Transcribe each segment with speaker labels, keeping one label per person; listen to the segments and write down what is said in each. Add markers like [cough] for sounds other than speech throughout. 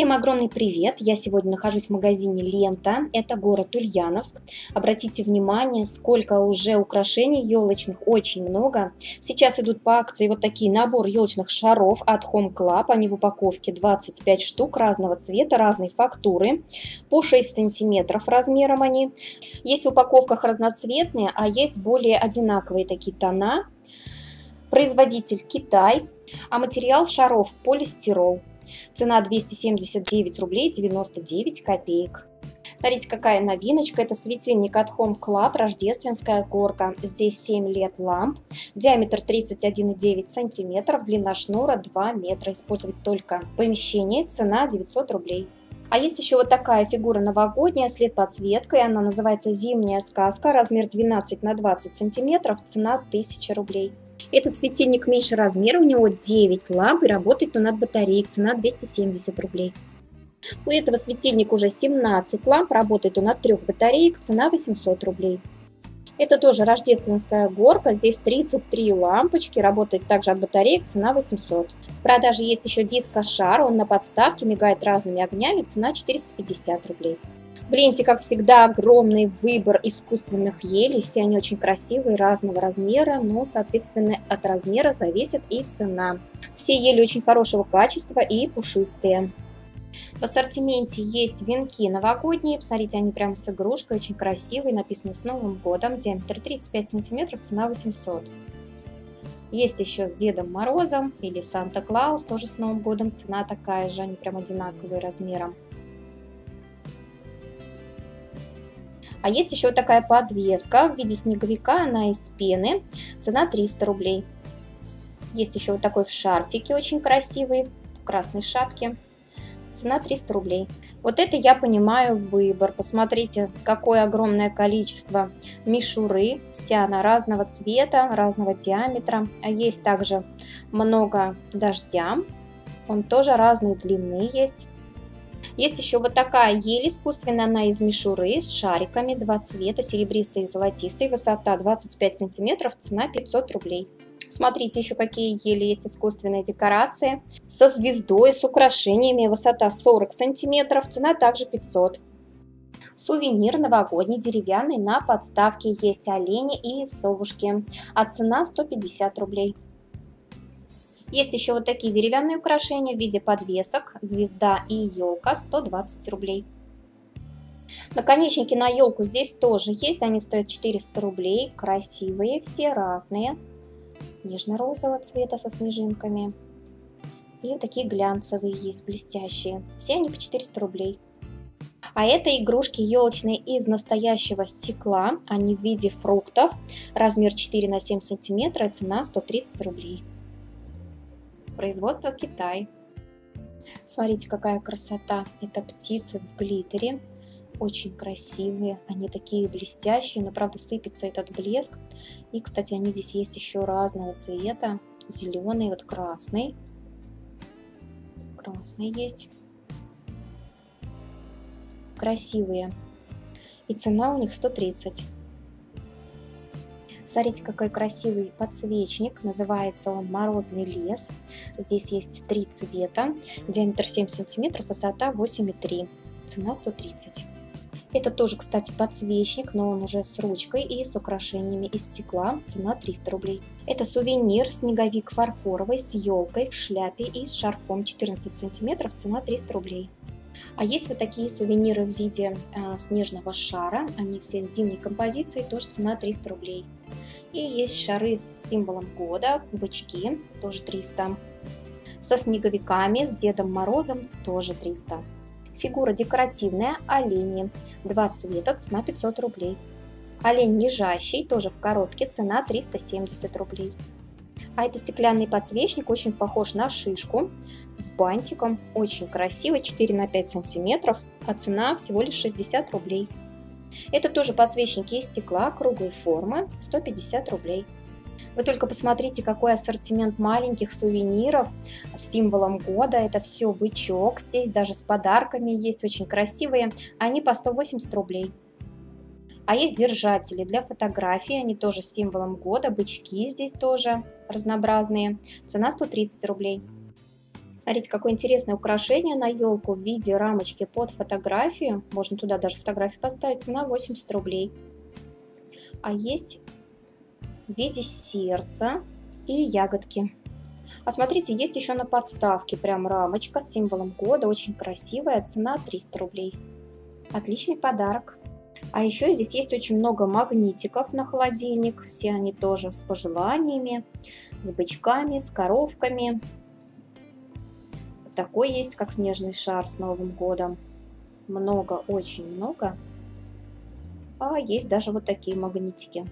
Speaker 1: Всем огромный привет! Я сегодня нахожусь в магазине Лента. Это город Ульяновск. Обратите внимание, сколько уже украшений елочных, очень много. Сейчас идут по акции вот такие набор елочных шаров от Home Club. Они в упаковке 25 штук разного цвета, разной фактуры. По 6 сантиметров размером они. Есть в упаковках разноцветные, а есть более одинаковые такие тона. Производитель Китай, а материал шаров полистирол. Цена 279 рублей 99 копеек. Смотрите, какая новиночка. Это светильник от Home Club, рождественская горка. Здесь 7 лет ламп, диаметр 31,9 сантиметров, длина шнура 2 метра. Использовать только помещение, цена 900 рублей. А есть еще вот такая фигура новогодняя с LED-подсветкой. Она называется «Зимняя сказка», размер 12 на 20 сантиметров, цена 1000 рублей. Этот светильник меньше размера, у него 9 ламп и работает он от батареек, цена 270 рублей. У этого светильника уже 17 ламп, работает он от трех батареек, цена 800 рублей. Это тоже рождественская горка, здесь 33 лампочки, работает также от батареек, цена 800. В продаже есть еще диско-шар, он на подставке, мигает разными огнями, цена 450 рублей. В ленте, как всегда, огромный выбор искусственных елей. Все они очень красивые, разного размера, но, соответственно, от размера зависит и цена. Все ели очень хорошего качества и пушистые. В ассортименте есть венки новогодние. Посмотрите, они прям с игрушкой, очень красивые. Написано с Новым годом. Диаметр 35 сантиметров, цена 800. Есть еще с Дедом Морозом или Санта-Клаус, тоже с Новым годом. Цена такая же, они прям одинаковые размером. А есть еще такая подвеска в виде снеговика, она из пены, цена 300 рублей. Есть еще вот такой в шарфике, очень красивый, в красной шапке, цена 300 рублей. Вот это я понимаю выбор. Посмотрите, какое огромное количество мишуры. Вся она разного цвета, разного диаметра. А есть также много дождя. Он тоже разной длины есть. Есть еще вот такая ель искусственная, она из мишуры с шариками, два цвета, серебристый и золотистый, высота 25 сантиметров, цена 500 рублей. Смотрите еще какие ели есть искусственные декорации. Со звездой, с украшениями, высота 40 сантиметров, цена также 500. Сувенир новогодний деревянный на подставке есть олени и совушки, а цена 150 рублей. Есть еще вот такие деревянные украшения в виде подвесок, звезда и елка 120 рублей. Наконечники на елку здесь тоже есть, они стоят 400 рублей, красивые, все равные, нежно-розового цвета со снежинками. И вот такие глянцевые есть, блестящие, все они по 400 рублей. А это игрушки елочные из настоящего стекла, они в виде фруктов, размер 4 на 7 сантиметров, цена 130 рублей. Производство Китай. Смотрите, какая красота. Это птицы в глиттере. Очень красивые. Они такие блестящие, но правда сыпется этот блеск. И, кстати, они здесь есть еще разного цвета. Зеленый, вот красный. Красный есть. Красивые. И цена у них 130. Смотрите, какой красивый подсвечник. Называется он «Морозный лес». Здесь есть три цвета. Диаметр 7 сантиметров, высота 8,3. Цена 130. Это тоже, кстати, подсвечник, но он уже с ручкой и с украшениями из стекла. Цена 300 рублей. Это сувенир снеговик фарфоровый с елкой в шляпе и с шарфом 14 сантиметров. Цена 300 рублей. А есть вот такие сувениры в виде э, снежного шара. Они все с зимней композицией, тоже цена 300 рублей. И есть шары с символом года, бычки, тоже 300. Со снеговиками, с Дедом Морозом, тоже 300. Фигура декоративная, олени, два цвета, цена 500 рублей. Олень лежащий, тоже в коробке, цена 370 рублей. А это стеклянный подсвечник, очень похож на шишку, с бантиком, очень красивый, 4 на 5 сантиметров, а цена всего лишь 60 рублей. Это тоже подсвечники из стекла круглой формы, 150 рублей. Вы только посмотрите, какой ассортимент маленьких сувениров с символом года. Это все бычок. Здесь даже с подарками есть очень красивые. Они по 180 рублей. А есть держатели для фотографий. Они тоже с символом года. Бычки здесь тоже разнообразные. Цена 130 рублей. Смотрите, какое интересное украшение на елку в виде рамочки под фотографию. Можно туда даже фотографию поставить. Цена 80 рублей. А есть в виде сердца и ягодки. А смотрите, есть еще на подставке прям рамочка с символом года. Очень красивая. Цена 300 рублей. Отличный подарок. А еще здесь есть очень много магнитиков на холодильник. Все они тоже с пожеланиями, с бычками, с коровками. Такой есть, как снежный шар с Новым годом. Много, очень много. А есть даже вот такие магнитики.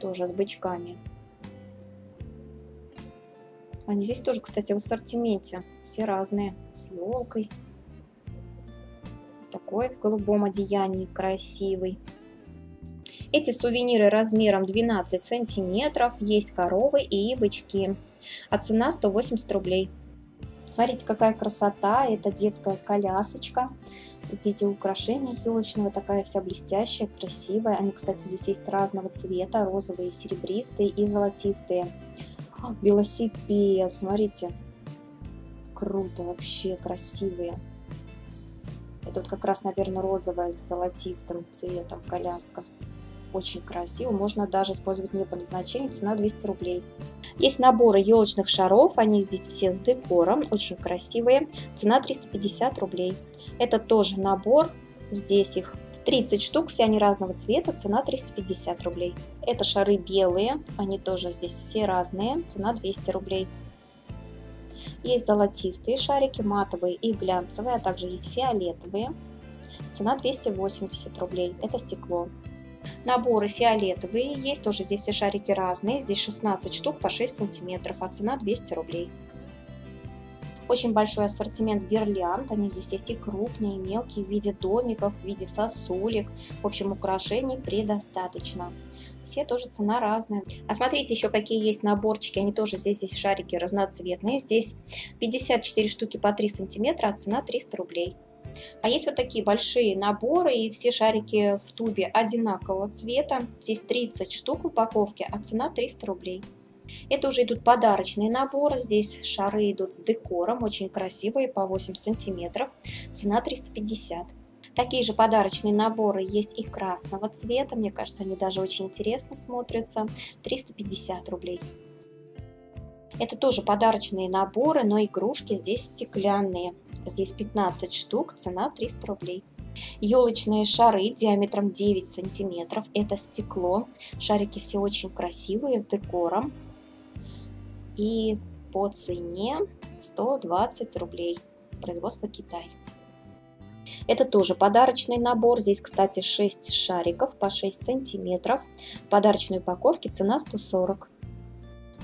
Speaker 1: Тоже с бычками. Они здесь тоже, кстати, в ассортименте. Все разные. С елкой. Такой в голубом одеянии красивый. Эти сувениры размером 12 сантиметров. Есть коровы и бычки а цена 180 рублей. Смотрите, какая красота, это детская колясочка в виде украшения елочного, такая вся блестящая, красивая. Они, кстати, здесь есть разного цвета, розовые, серебристые и золотистые. А, велосипед, смотрите, круто, вообще красивые. Это вот как раз, наверное, розовая с золотистым цветом коляска. Очень красиво, можно даже использовать не по назначению, цена 200 рублей. Есть наборы елочных шаров, они здесь все с декором, очень красивые. Цена 350 рублей. Это тоже набор, здесь их 30 штук, все они разного цвета, цена 350 рублей. Это шары белые, они тоже здесь все разные, цена 200 рублей. Есть золотистые шарики, матовые и глянцевые, а также есть фиолетовые. Цена 280 рублей, это стекло. Наборы фиолетовые, есть тоже здесь все шарики разные, здесь 16 штук по 6 сантиметров, а цена 200 рублей. Очень большой ассортимент гирлянд, они здесь есть и крупные, и мелкие, в виде домиков, в виде сосулек. В общем, украшений предостаточно. Все тоже цена разная. А смотрите еще какие есть наборчики, они тоже здесь есть шарики разноцветные. Здесь 54 штуки по 3 сантиметра, а цена 300 рублей. А есть вот такие большие наборы, и все шарики в тубе одинакового цвета. Здесь 30 штук в упаковке, а цена 300 рублей. Это уже идут подарочные наборы. Здесь шары идут с декором, очень красивые, по 8 сантиметров. Цена 350. Такие же подарочные наборы есть и красного цвета. Мне кажется, они даже очень интересно смотрятся. 350 рублей. Это тоже подарочные наборы, но игрушки здесь стеклянные. Здесь 15 штук, цена 300 рублей. Елочные шары диаметром 9 сантиметров. Это стекло. Шарики все очень красивые, с декором. И по цене 120 рублей. Производство Китай. Это тоже подарочный набор. Здесь, кстати, 6 шариков по 6 сантиметров. В подарочной упаковке цена 140.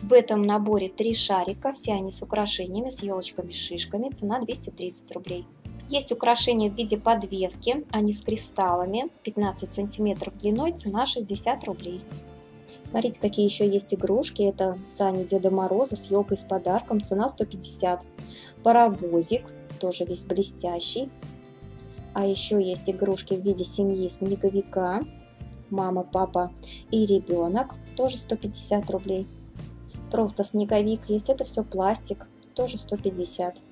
Speaker 1: В этом наборе три шарика, все они с украшениями, с елочками, шишками, цена 230 рублей. Есть украшения в виде подвески, они с кристаллами, 15 сантиметров длиной, цена 60 рублей. Смотрите, какие еще есть игрушки. Это сани Деда Мороза с елкой с подарком, цена 150. Паровозик, тоже весь блестящий. А еще есть игрушки в виде семьи снеговика, мама, папа и ребенок, тоже 150 рублей. Просто снеговик есть, это все пластик, тоже 150.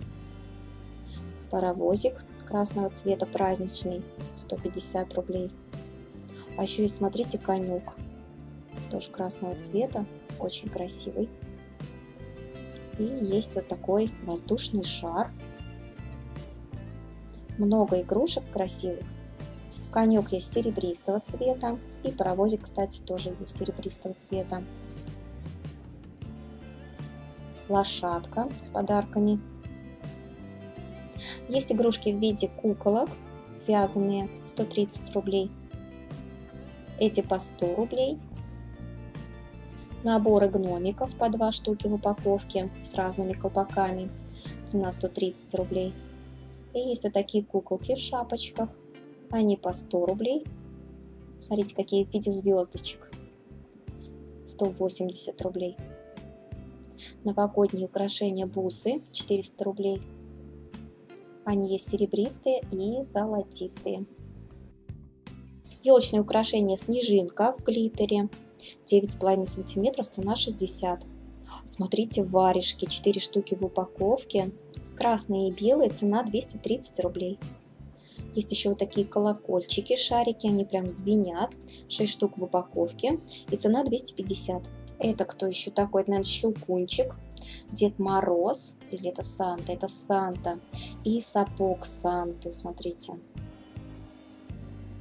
Speaker 1: Паровозик красного цвета праздничный, 150 рублей. А еще есть, смотрите, конюк, тоже красного цвета, очень красивый. И есть вот такой воздушный шар. Много игрушек красивых. Конек есть серебристого цвета. И паровозик, кстати, тоже есть серебристого цвета лошадка с подарками. Есть игрушки в виде куколок, вязаные, 130 рублей. Эти по 100 рублей. Наборы гномиков по 2 штуки в упаковке с разными колпаками. Цена 130 рублей. И есть вот такие куколки в шапочках. Они по 100 рублей. Смотрите, какие в виде звездочек. 180 рублей новогодние украшения бусы 400 рублей. Они есть серебристые и золотистые. Елочные украшения снежинка в глиттере 9,5 сантиметров, цена 60. Смотрите, варежки, 4 штуки в упаковке. Красные и белые, цена 230 рублей. Есть еще вот такие колокольчики, шарики, они прям звенят. 6 штук в упаковке и цена 250. Это кто еще такой? Это, наверное, щелкунчик. Дед Мороз, или это Санта? Это Санта. И сапог Санты, смотрите.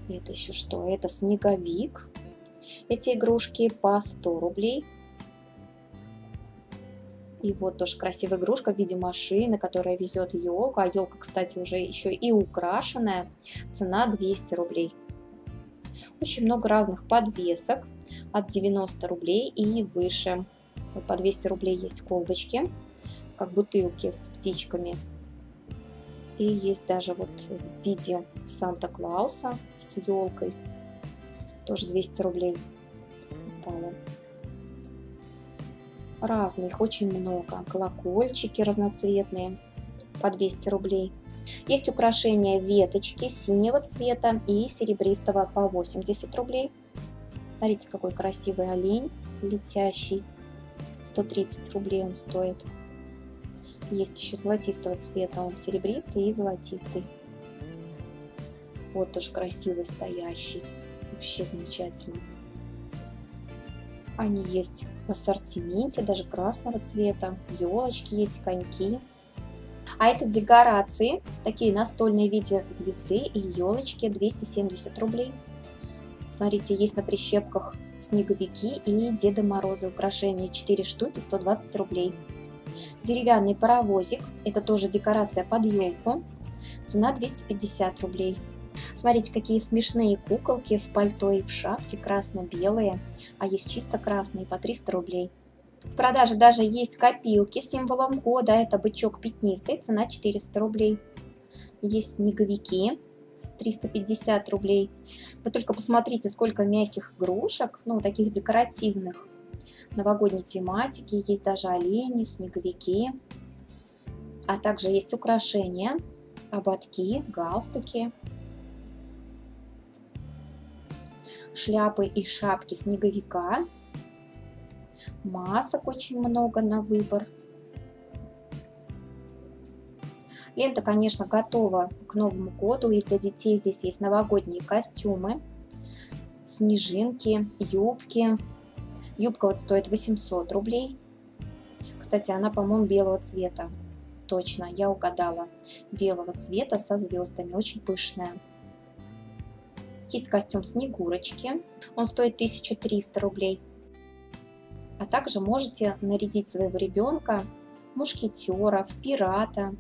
Speaker 1: Это еще что? Это снеговик. Эти игрушки по 100 рублей. И вот тоже красивая игрушка в виде машины, которая везет елку. А елка, кстати, уже еще и украшенная. Цена 200 рублей. Очень много разных подвесок от 90 рублей и выше. По 200 рублей есть колбочки, как бутылки с птичками. И есть даже вот в виде Санта-Клауса с елкой. Тоже 200 рублей упало разные, их очень много. Колокольчики разноцветные по 200 рублей. Есть украшения веточки синего цвета и серебристого по 80 рублей. Смотрите, какой красивый олень летящий. 130 рублей он стоит. Есть еще золотистого цвета, он серебристый и золотистый. Вот тоже красивый стоящий. Вообще замечательно. Они есть в ассортименте, даже красного цвета. Елочки есть, коньки. А это декорации, такие настольные в виде звезды и елочки, 270 рублей. Смотрите, есть на прищепках снеговики и Деда Мороза украшения, 4 штуки, 120 рублей. Деревянный паровозик, это тоже декорация под елку, цена 250 рублей. Смотрите, какие смешные куколки в пальто и в шапке, красно-белые, а есть чисто красные по 300 рублей. В продаже даже есть копилки с символом года, это бычок пятнистый, цена 400 рублей. Есть снеговики, 350 рублей. Вы только посмотрите, сколько мягких игрушек, ну, таких декоративных, новогодней тематики. Есть даже олени, снеговики. А также есть украшения, ободки, галстуки. шляпы и шапки снеговика. Масок очень много на выбор. Лента, конечно, готова к Новому году, и для детей здесь есть новогодние костюмы, снежинки, юбки. Юбка вот стоит 800 рублей. Кстати, она, по-моему, белого цвета. Точно, я угадала. Белого цвета со звездами, очень пышная. Есть костюм Снегурочки, он стоит 1300 рублей. А также можете нарядить своего ребенка мушкетеров, пирата.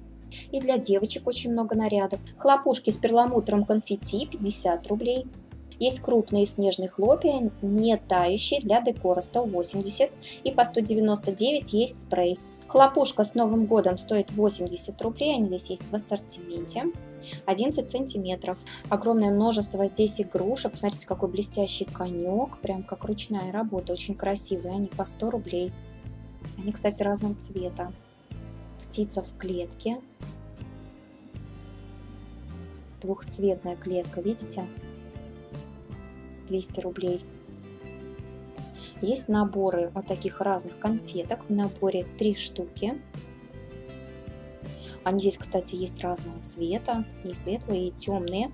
Speaker 1: И для девочек очень много нарядов. Хлопушки с перламутром конфетти 50 рублей. Есть крупные снежные хлопья, не тающие, для декора 180. И по 199 есть спрей. Хлопушка с Новым годом стоит 80 рублей, они здесь есть в ассортименте. 11 сантиметров. Огромное множество здесь игрушек. Посмотрите, какой блестящий конек. Прям как ручная работа. Очень красивые. Они по 100 рублей. Они, кстати, разного цвета. Птица в клетке. Двухцветная клетка, видите? 200 рублей. Есть наборы вот таких разных конфеток. В наборе 3 штуки. Они здесь, кстати, есть разного цвета, и светлые, и темные.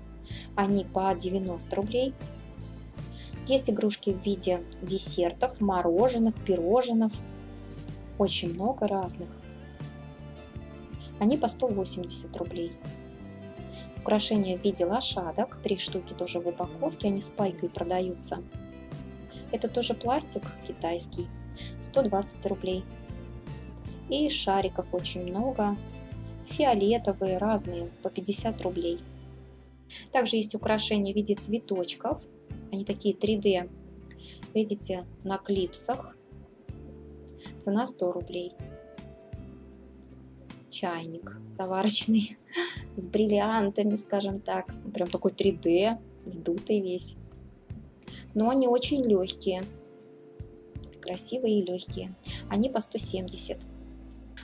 Speaker 1: Они по 90 рублей. Есть игрушки в виде десертов, мороженых, пирожных. Очень много разных. Они по 180 рублей. Украшения в виде лошадок, три штуки тоже в упаковке, они с пайкой продаются. Это тоже пластик китайский, 120 рублей. И шариков очень много, фиолетовые, разные, по 50 рублей. Также есть украшения в виде цветочков. Они такие 3D, видите, на клипсах. Цена 100 рублей. Чайник заварочный [laughs] с бриллиантами, скажем так. Прям такой 3D, сдутый весь. Но они очень легкие. Красивые и легкие. Они по 170.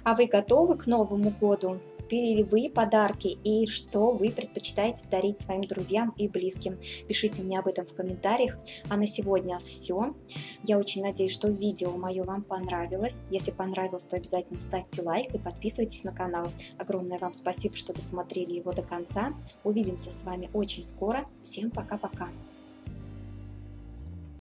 Speaker 1: А вы готовы к Новому году? Купили ли вы подарки и что вы предпочитаете дарить своим друзьям и близким. Пишите мне об этом в комментариях. А на сегодня все. Я очень надеюсь, что видео мое вам понравилось. Если понравилось, то обязательно ставьте лайк и подписывайтесь на канал. Огромное вам спасибо, что досмотрели его до конца. Увидимся с вами очень скоро. Всем пока-пока.